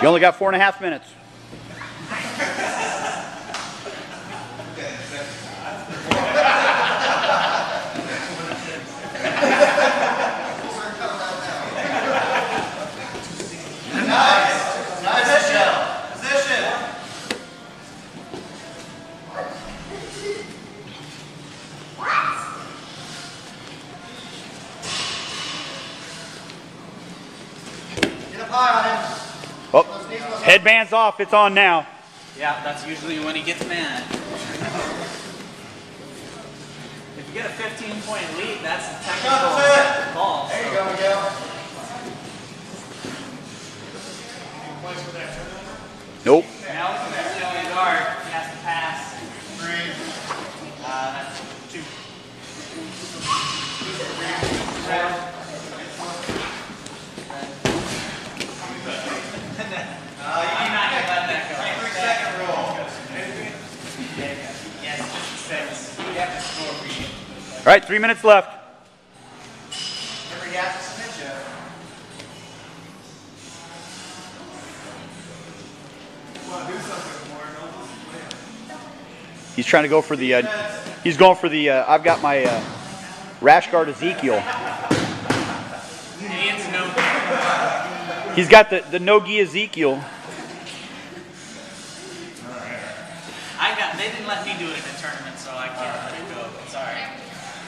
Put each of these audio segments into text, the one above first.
You only got four and a half minutes. Oh, Those knees must- headband's off. It's on now. Yeah, that's usually when he gets mad. If you get a 15 point lead, that's a technical That's it. call. There you go, Miguel. Nope. Now looking at the guard, he has to pass. Three. Uh, that's two. I'm not gonna let that go. Three second rule. Yes, just six. We have to score for you. All right, three minutes left. He's trying to go for the. Uh, he's going for the. Uh, I've got my uh, rash guard Ezekiel. He's got the the no gi Ezekiel. I got. They didn't let me do it in the tournament, so I can't let it go. Sorry.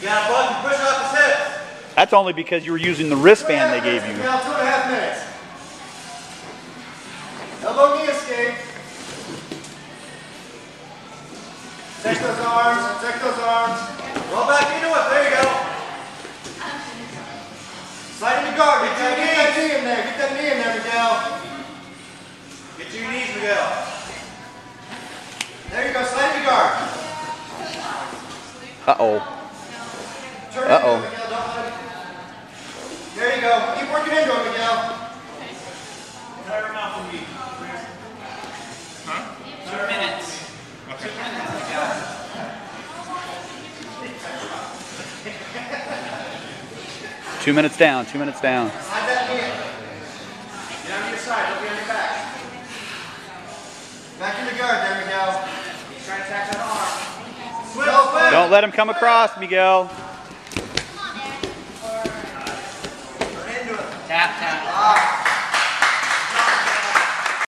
You got a button. Push off his hips. That's only because you were using the wristband they gave you. Miguel, two and a half minutes. Elbow knee escape. Take those arms. Take those arms. Roll back into it. There you go. Slide into guard. Get, that, get that knee in there. Get that knee in there, Miguel. Get to your knees, Miguel. Uh oh. Uh-oh. into it, Miguel. Don't let it. There you go. Keep working into it, Miguel. Fire him out for me. Two minutes. Two minutes. Two minutes down. Two minutes down. Slide that knee. Get on your side, don't be on your back. Back in the guard there, Miguel. He's trying to Don't let him come across, Miguel.